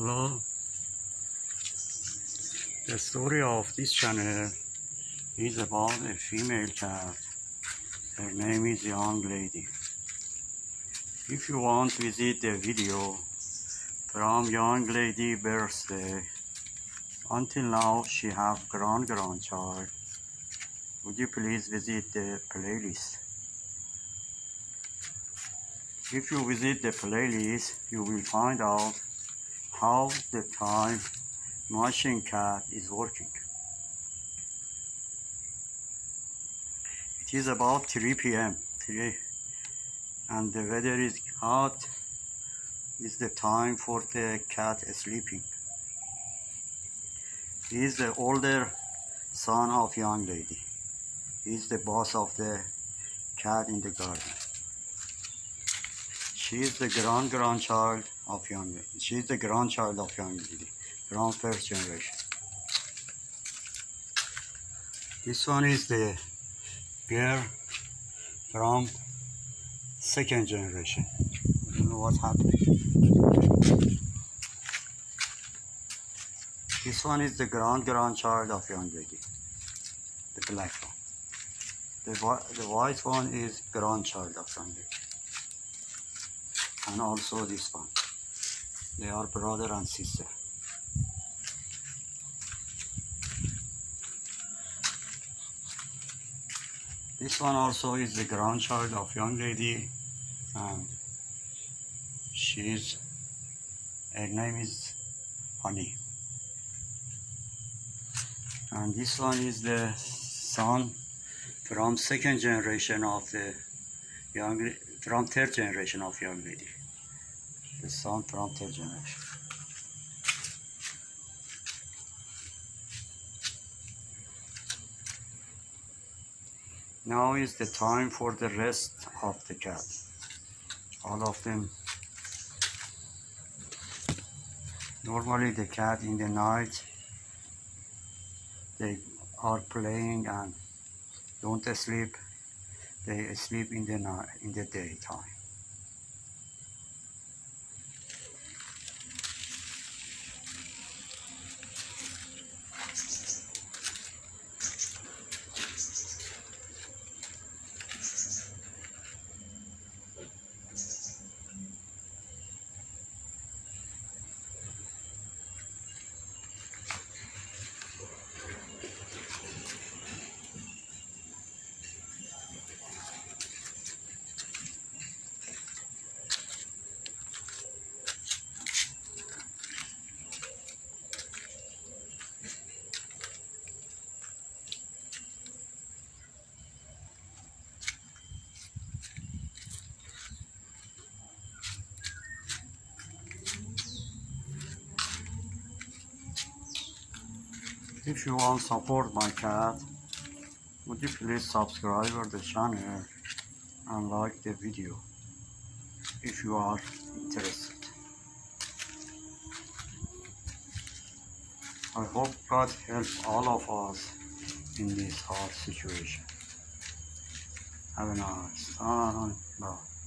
Hello. The story of this channel is about a female cat. Her name is Young Lady. If you want to visit the video from Young Lady birthday until now she have grand grandchild, would you please visit the playlist? If you visit the playlist, you will find out how the time machine cat is working. It is about 3 p.m. 3 and the weather is hot. It's the time for the cat sleeping. He is the older son of young lady. He is the boss of the cat in the garden. She is the grand grandchild of lady. She is the grandchild of young lady, grand first generation. This one is the girl from second generation. I don't know what happened. This one is the grand grandchild of young lady, the black one. The, the white one is grandchild of young lady and also this one. They are brother and sister. This one also is the grandchild of young lady and she's her name is Honey. And this one is the son from second generation of the young from third generation of young lady the son from third generation. Now is the time for the rest of the cat. All of them. Normally the cat in the night, they are playing and don't sleep. They sleep in the night, in the daytime. If you want support my cat, would you please subscribe to the channel and like the video if you are interested. I hope God help all of us in this hard situation. Have a nice time. Bye.